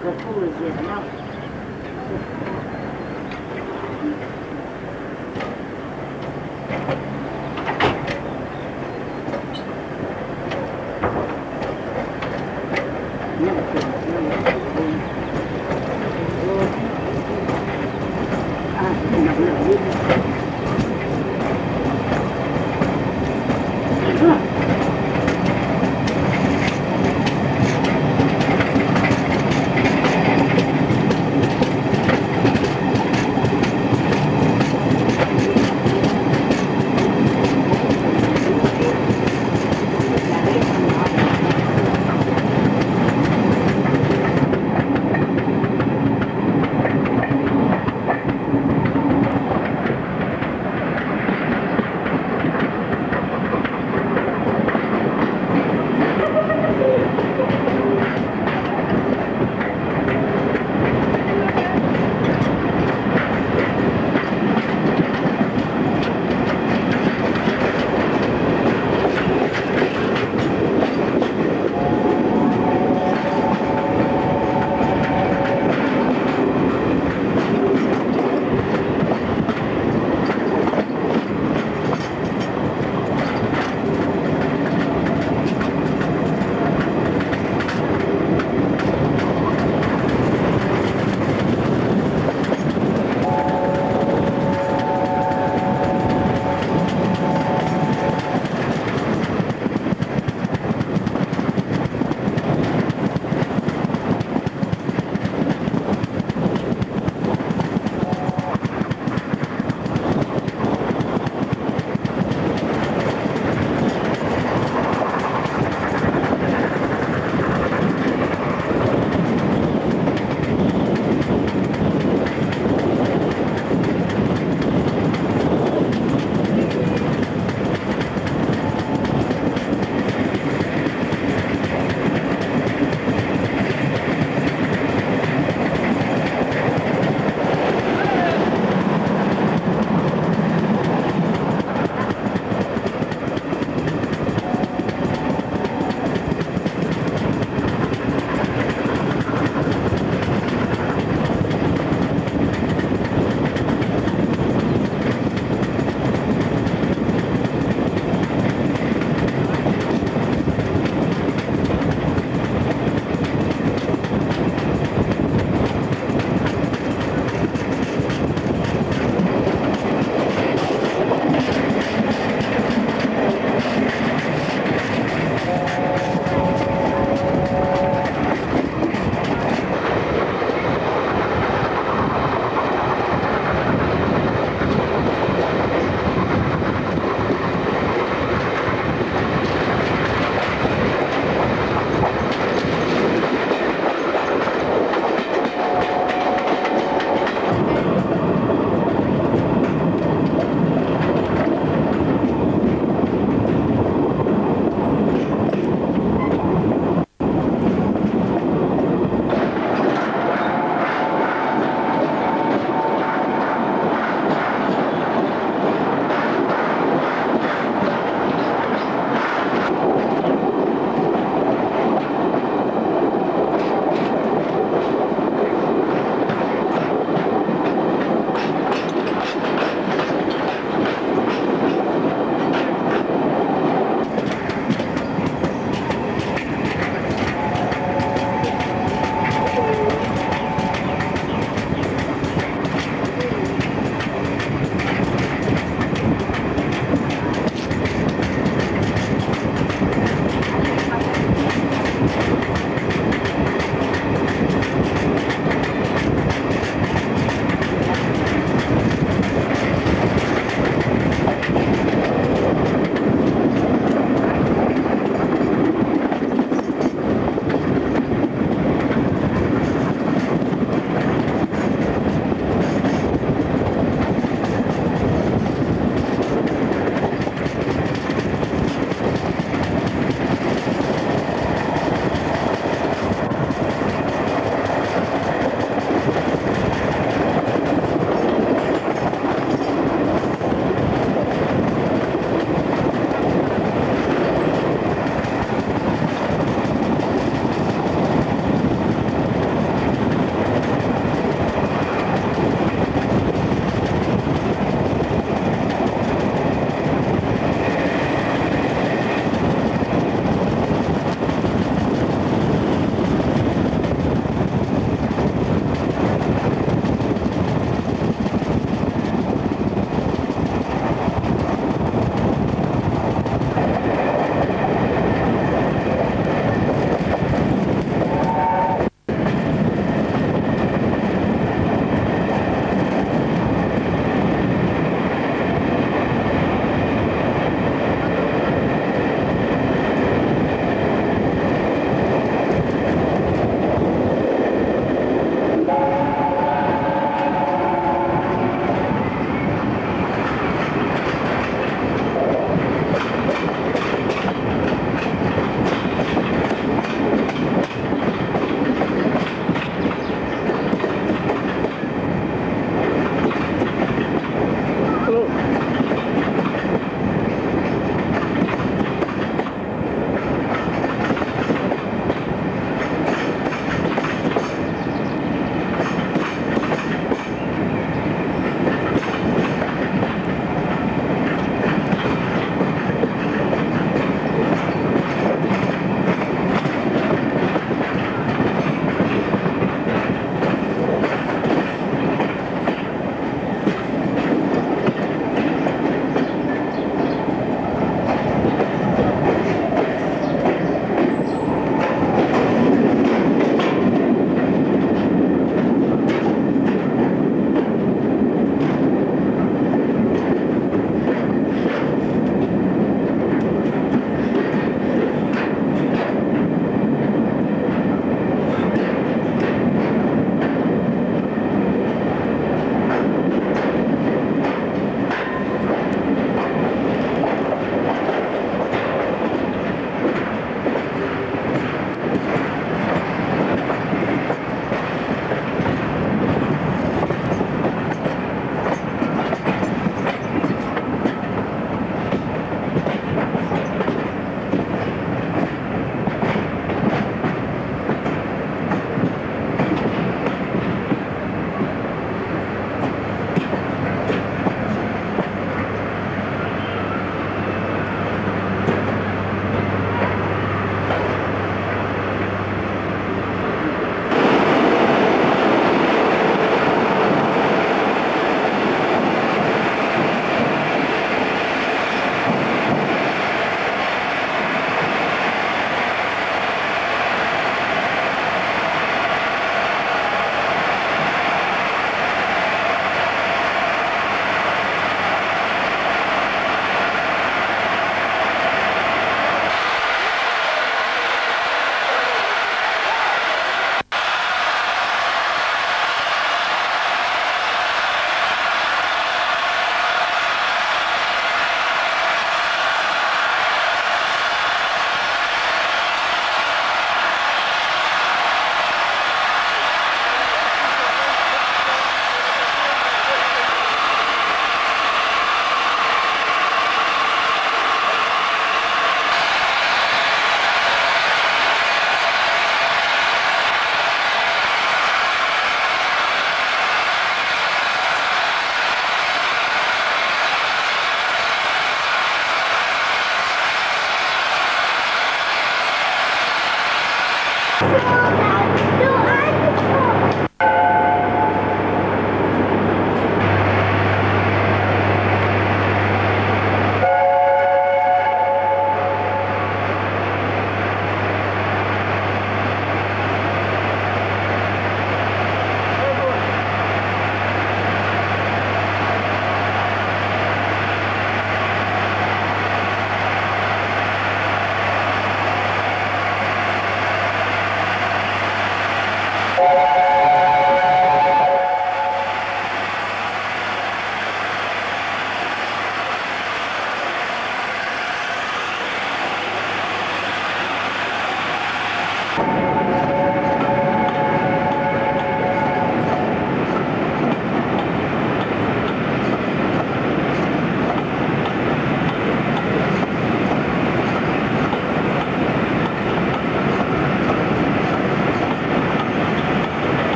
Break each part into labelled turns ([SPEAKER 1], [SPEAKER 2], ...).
[SPEAKER 1] Cruz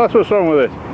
[SPEAKER 1] That's what's wrong with it.